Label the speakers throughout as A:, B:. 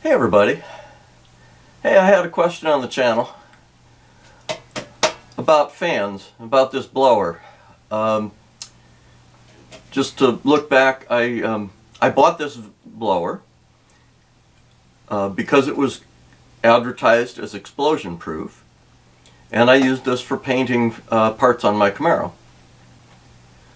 A: Hey everybody. Hey, I had a question on the channel about fans, about this blower. Um, just to look back, I, um, I bought this blower uh, because it was advertised as explosion proof and I used this for painting uh, parts on my Camaro.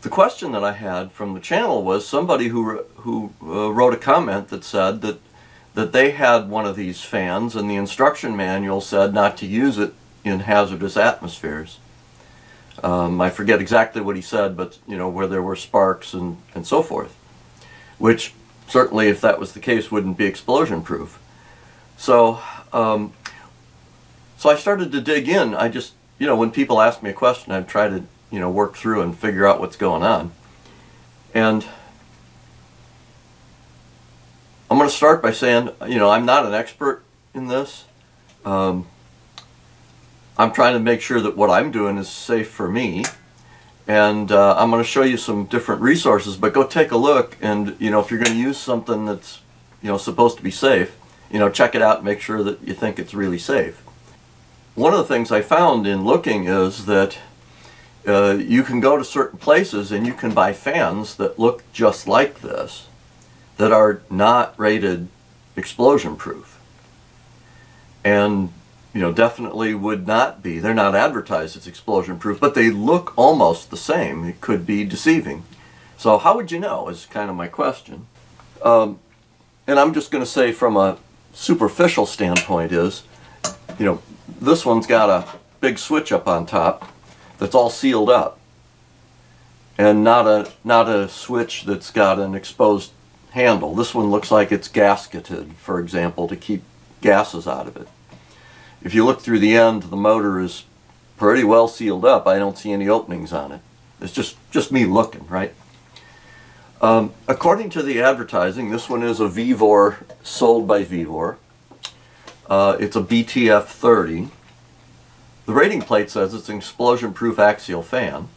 A: The question that I had from the channel was somebody who, who uh, wrote a comment that said that that they had one of these fans and the instruction manual said not to use it in hazardous atmospheres. Um, I forget exactly what he said, but you know, where there were sparks and, and so forth. Which certainly, if that was the case, wouldn't be explosion proof. So, um, so I started to dig in. I just, you know, when people ask me a question, I try to, you know, work through and figure out what's going on. And I'm going to start by saying, you know, I'm not an expert in this. Um, I'm trying to make sure that what I'm doing is safe for me. And uh, I'm going to show you some different resources, but go take a look. And, you know, if you're going to use something that's, you know, supposed to be safe, you know, check it out and make sure that you think it's really safe. One of the things I found in looking is that uh, you can go to certain places and you can buy fans that look just like this that are not rated explosion proof. And you know, definitely would not be. They're not advertised as explosion proof, but they look almost the same. It could be deceiving. So how would you know is kind of my question. Um, and I'm just going to say from a superficial standpoint is, you know, this one's got a big switch up on top that's all sealed up and not a not a switch that's got an exposed handle. This one looks like it's gasketed, for example, to keep gases out of it. If you look through the end, the motor is pretty well sealed up. I don't see any openings on it. It's just, just me looking, right? Um, according to the advertising, this one is a Vevor sold by Vevor. Uh, it's a BTF 30. The rating plate says it's an explosion-proof axial fan.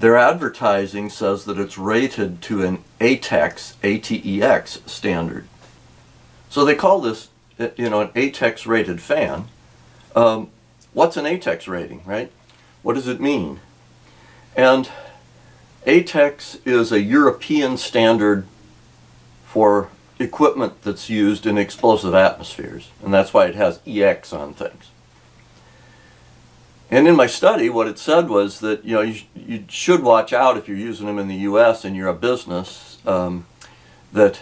A: Their advertising says that it's rated to an ATEX, ATEX standard. So they call this, you know, an ATEX rated fan. Um, what's an ATEX rating, right? What does it mean? And ATEX is a European standard for equipment that's used in explosive atmospheres, and that's why it has EX on things. And in my study, what it said was that you know you, you should watch out if you're using them in the U.S. and you're a business um, that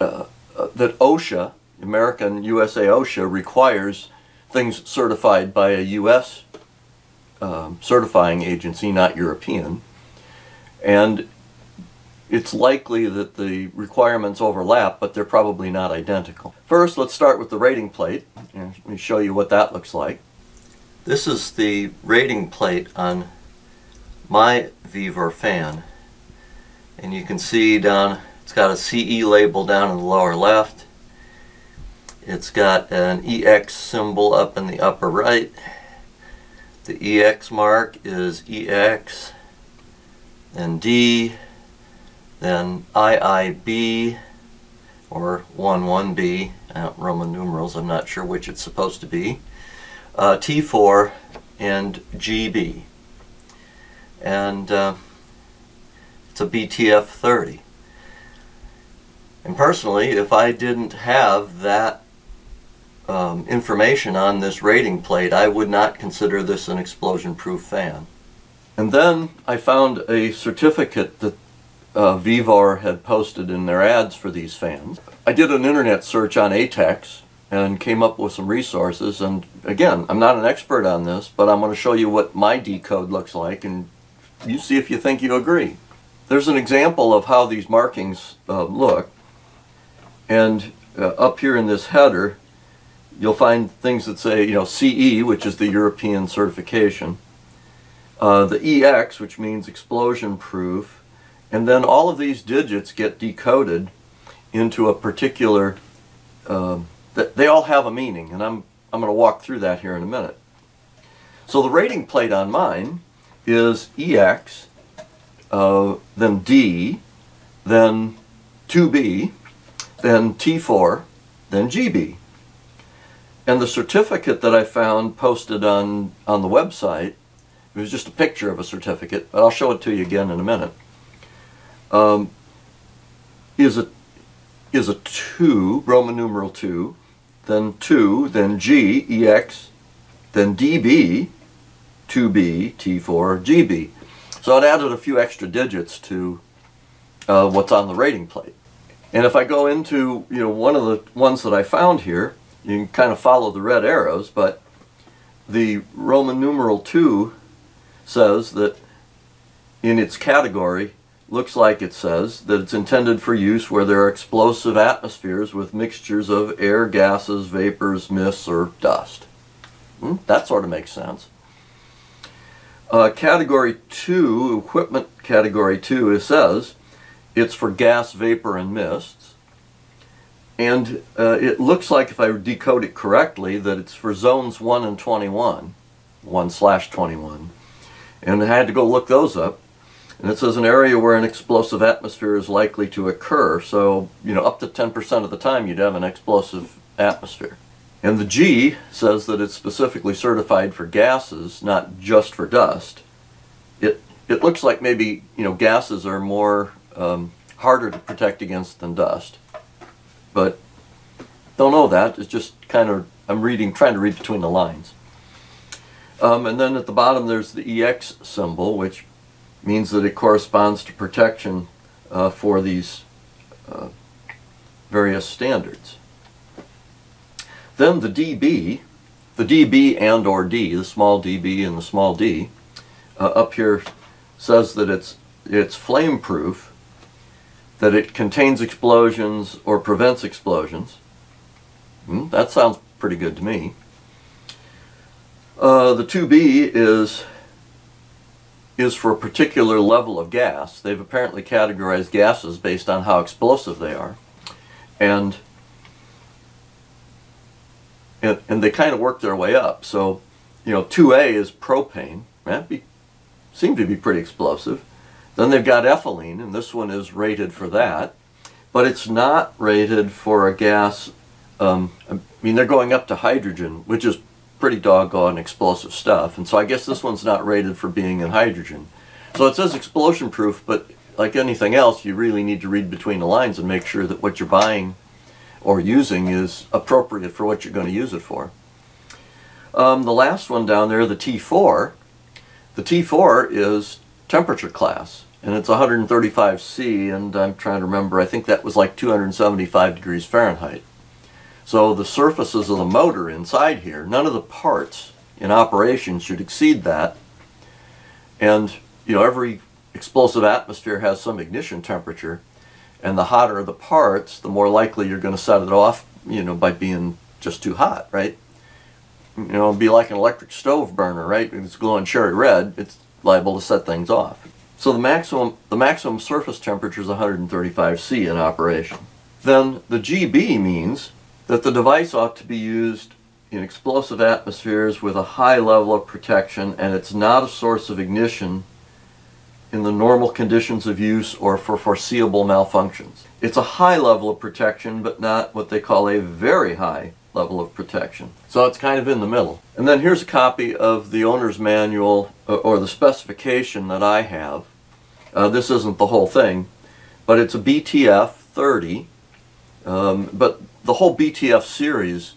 A: uh, uh, that OSHA, American USA OSHA, requires things certified by a U.S. Um, certifying agency, not European, and it's likely that the requirements overlap, but they're probably not identical. First, let's start with the rating plate. And let me show you what that looks like. This is the rating plate on my Vevor fan. And you can see down, it's got a CE label down in the lower left. It's got an EX symbol up in the upper right. The EX mark is EX, then D, then IIB, or 11B, uh, Roman numerals, I'm not sure which it's supposed to be uh, T4 and GB. And uh, it's a BTF 30. And personally, if I didn't have that um, information on this rating plate, I would not consider this an explosion-proof fan. And then I found a certificate that uh, Vevor had posted in their ads for these fans. I did an internet search on ATEX and came up with some resources. And again, I'm not an expert on this, but I'm going to show you what my decode looks like and you see if you think you agree. There's an example of how these markings uh, look. And uh, up here in this header, you'll find things that say, you know, CE, which is the European certification, uh, the EX, which means explosion proof, and then all of these digits get decoded into a particular they all have a meaning, and I'm, I'm going to walk through that here in a minute. So the rating plate on mine is EX, uh, then D, then 2B, then T4, then GB. And the certificate that I found posted on, on the website, it was just a picture of a certificate, but I'll show it to you again in a minute, um, is, a, is a 2, Roman numeral 2, then 2, then G, EX, then DB, 2B, T4, GB. So it added a few extra digits to uh, what's on the rating plate. And if I go into, you know, one of the ones that I found here, you can kind of follow the red arrows, but the Roman numeral 2 says that in its category, looks like it says that it's intended for use where there are explosive atmospheres with mixtures of air, gases, vapors, mists, or dust. Hmm, that sort of makes sense. Uh, category 2, equipment category 2, it says it's for gas, vapor, and mists. And uh, it looks like, if I decode it correctly, that it's for zones 1 and 21, 1 slash 21. And I had to go look those up. And it says an area where an explosive atmosphere is likely to occur. So, you know, up to 10% of the time you'd have an explosive atmosphere. And the G says that it's specifically certified for gases, not just for dust. It, it looks like maybe, you know, gases are more um, harder to protect against than dust. But don't know that. It's just kind of, I'm reading, trying to read between the lines. Um, and then at the bottom there's the EX symbol, which means that it corresponds to protection uh, for these uh, various standards. Then the dB, the dB and or D, the small dB and the small d, uh, up here says that it's, it's flame proof, that it contains explosions or prevents explosions. Hmm, that sounds pretty good to me. Uh, the 2B is is for a particular level of gas. They've apparently categorized gases based on how explosive they are. And and, and they kind of work their way up. So, you know, 2A is propane. That be, seem to be pretty explosive. Then they've got ethylene, and this one is rated for that. But it's not rated for a gas, um, I mean, they're going up to hydrogen, which is pretty doggone explosive stuff. And so I guess this one's not rated for being in hydrogen. So it says explosion proof, but like anything else, you really need to read between the lines and make sure that what you're buying or using is appropriate for what you're going to use it for. Um, the last one down there, the T4, the T4 is temperature class and it's 135C and I'm trying to remember, I think that was like 275 degrees Fahrenheit. So the surfaces of the motor inside here, none of the parts in operation should exceed that. And, you know, every explosive atmosphere has some ignition temperature. And the hotter the parts, the more likely you're going to set it off, you know, by being just too hot, right? You know, it'd be like an electric stove burner, right? If it's glowing cherry red, it's liable to set things off. So the maximum, the maximum surface temperature is 135 C in operation. Then the GB means that the device ought to be used in explosive atmospheres with a high level of protection and it's not a source of ignition in the normal conditions of use or for foreseeable malfunctions. It's a high level of protection, but not what they call a very high level of protection. So it's kind of in the middle. And then here's a copy of the owner's manual uh, or the specification that I have. Uh, this isn't the whole thing, but it's a BTF 30. Um, but the whole BTF series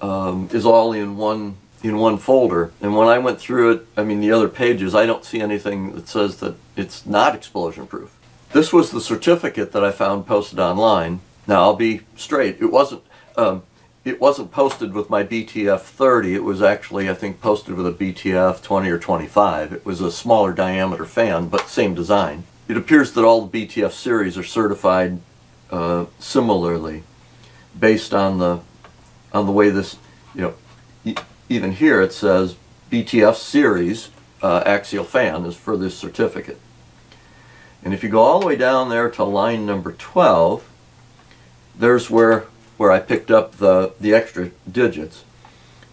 A: um, is all in one in one folder. And when I went through it, I mean the other pages, I don't see anything that says that it's not explosion proof. This was the certificate that I found posted online. Now I'll be straight, it wasn't um, it wasn't posted with my BTF 30, it was actually I think posted with a BTF 20 or 25. It was a smaller diameter fan, but same design. It appears that all the BTF series are certified uh, similarly based on the on the way this, you know, even here it says BTF series uh, axial fan is for this certificate. And if you go all the way down there to line number 12, there's where where I picked up the the extra digits.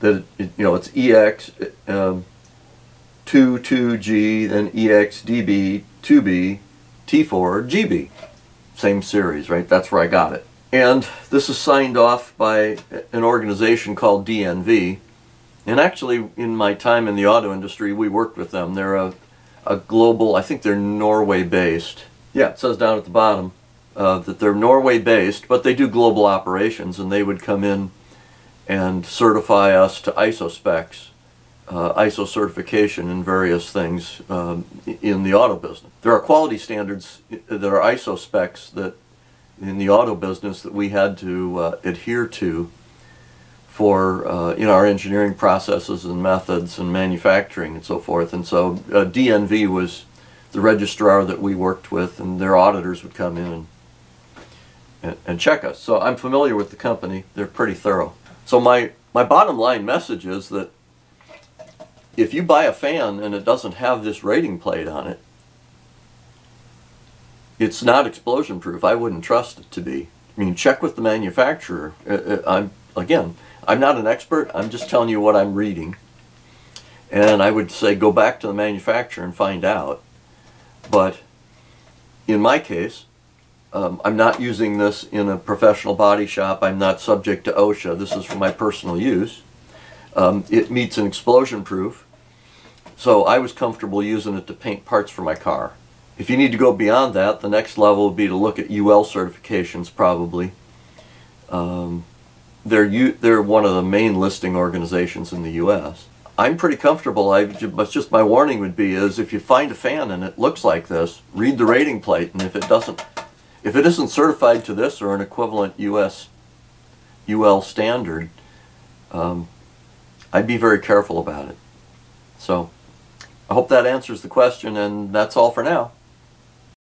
A: That it, you know it's EX um, 2 2G then EXDB 2B T4 GB. Same series, right? That's where I got it. And this is signed off by an organization called DNV. And actually, in my time in the auto industry, we worked with them. They're a, a global, I think they're Norway based. Yeah, it says down at the bottom uh, that they're Norway based, but they do global operations and they would come in and certify us to ISO specs, uh, ISO certification and various things um, in the auto business. There are quality standards that are ISO specs that in the auto business that we had to uh, adhere to for uh, in our engineering processes and methods and manufacturing and so forth. And so uh, DNV was the registrar that we worked with, and their auditors would come in and, and, and check us. So I'm familiar with the company; they're pretty thorough. So my my bottom line message is that if you buy a fan and it doesn't have this rating plate on it, it's not explosion proof. I wouldn't trust it to be. I mean, check with the manufacturer. Uh, uh, I'm again, I'm not an expert. I'm just telling you what I'm reading. And I would say go back to the manufacturer and find out. But in my case, um, I'm not using this in a professional body shop. I'm not subject to OSHA. This is for my personal use. Um, it meets an explosion proof. So I was comfortable using it to paint parts for my car. If you need to go beyond that, the next level would be to look at UL certifications probably. Um, they're, U, they're one of the main listing organizations in the U.S. I'm pretty comfortable, I, but just my warning would be is if you find a fan and it looks like this, read the rating plate and if it doesn't, if it isn't certified to this or an equivalent U.S. UL standard, um, I'd be very careful about it. So I hope that answers the question and that's all for now.